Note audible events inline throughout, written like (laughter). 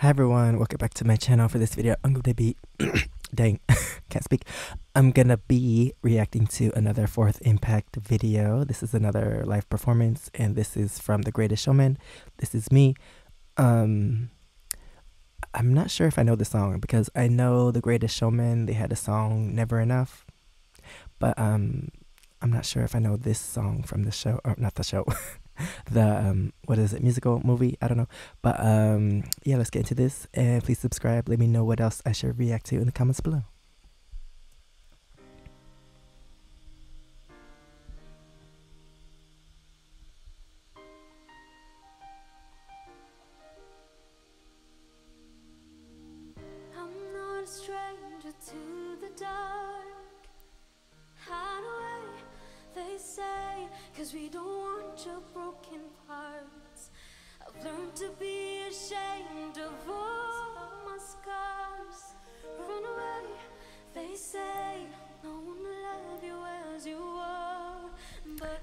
Hi everyone, welcome back to my channel for this video. I'm gonna be, (coughs) dang, (laughs) can't speak. I'm gonna be reacting to another Fourth Impact video. This is another live performance, and this is from The Greatest Showman. This is me. Um, I'm not sure if I know the song because I know The Greatest Showman. They had a song Never Enough, but um, I'm not sure if I know this song from the show or not the show. (laughs) (laughs) the um what is it musical movie? I don't know. But um yeah let's get into this. And please subscribe. Let me know what else i should react to in the comments below. Cause we don't broken parts. I've learned to be ashamed of all my scars. Run away, they say, no one will love you as you are. But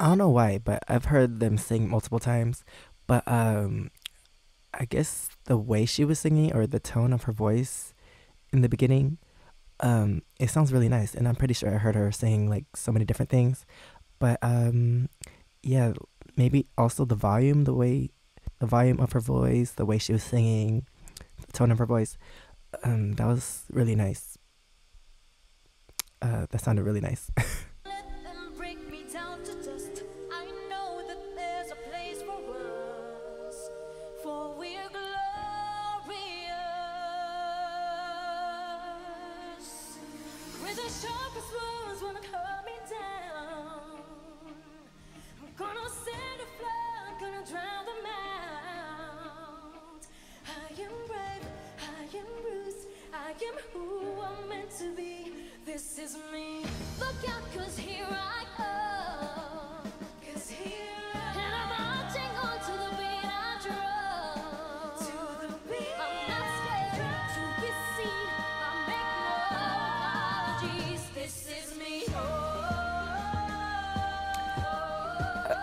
I don't know why but i've heard them sing multiple times but um i guess the way she was singing or the tone of her voice in the beginning um it sounds really nice and i'm pretty sure i heard her sing like so many different things but um yeah maybe also the volume the way the volume of her voice the way she was singing the tone of her voice um that was really nice. Uh that sounded really nice (laughs)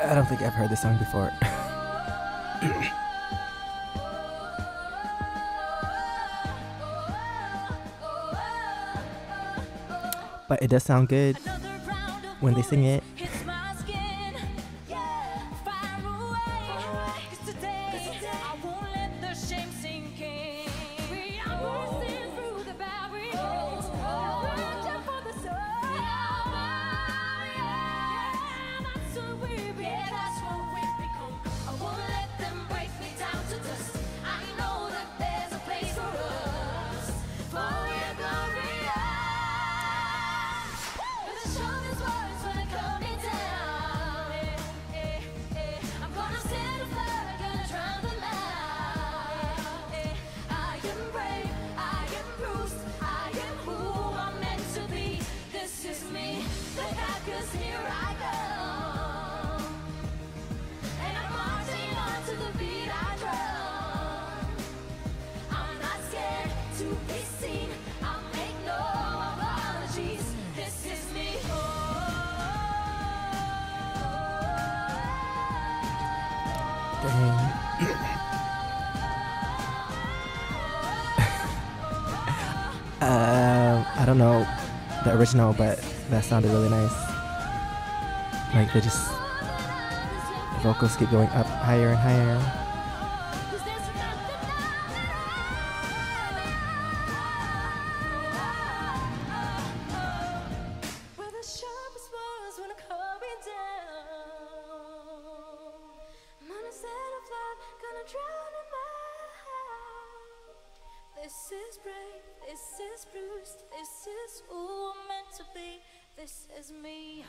i don't think i've heard this song before. (laughs) But it does sound good. Another round of when they sing it Um, I don't know the original, but that sounded really nice. Like they just the vocals keep going up higher and higher. This is me.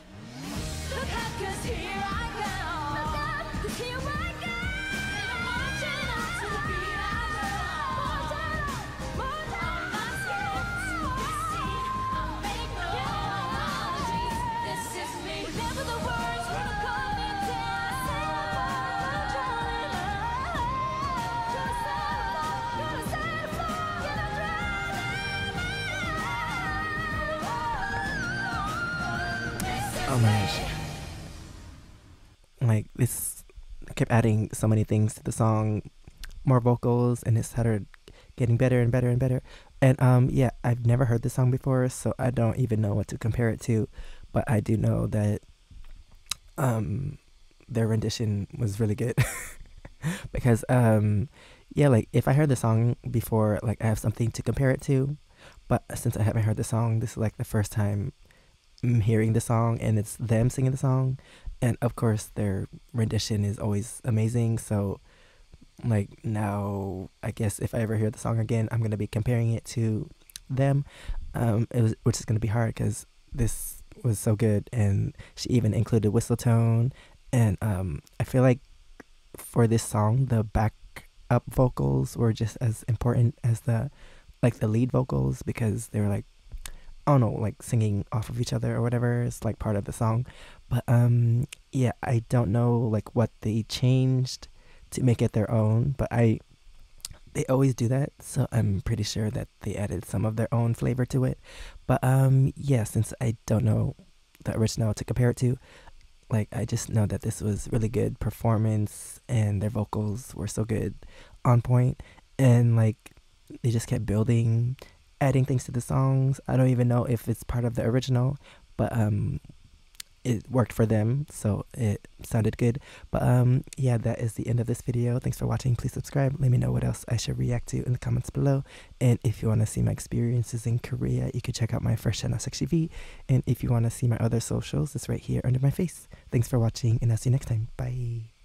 Is Oh. Like this kept adding so many things to the song. more vocals and it started getting better and better and better. And um yeah, I've never heard this song before, so I don't even know what to compare it to, but I do know that um their rendition was really good. (laughs) because um yeah, like if I heard the song before, like I have something to compare it to, but since I haven't heard the song, this is like the first time I'm hearing the song and it's them singing the song. And of course their rendition is always amazing. So like now i guess if i ever hear the song again i'm going to be comparing it to them. Um it was which is going to be hard because this was so good and she even included whistle tone. And um i feel like for this song the back up vocals were just as important as the like the lead vocals because they were like I don't know, like singing off of each other or whatever. is like part of the song. But um yeah, I don't know like what they changed to make it their own, but I they always do that, so I'm pretty sure that they added some of their own flavor to it. But um yeah, since I don't know the original to compare it to, like I just know that this was really good performance and their vocals were so good on point and like they just kept building adding things to the songs. I don't even know if it's part of the original, but um it worked for them, so it sounded good. But um yeah, that is the end of this video. Thanks for watching. Please subscribe. Let me know what else I should react to in the comments below. And if you want to see my experiences in Korea, you can check out my first channel Sekshi V. And if you want to see my other socials, it's right here under my face. Thanks for watching and I'll see you next time. Bye.